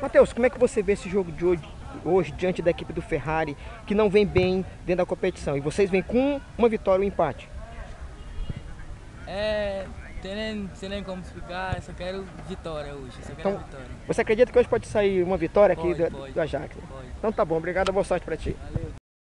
Matheus, como é que você vê esse jogo de hoje, hoje diante da equipe do Ferrari, que não vem bem dentro da competição? E vocês vêm com uma vitória ou um empate. É, tem nem, nem como explicar, só quero vitória hoje, só quero Então, vitória. Você acredita que hoje pode sair uma vitória aqui Pode, do, pode. do Ajax? Pode. Então tá bom, obrigado, boa sorte pra ti. Valeu.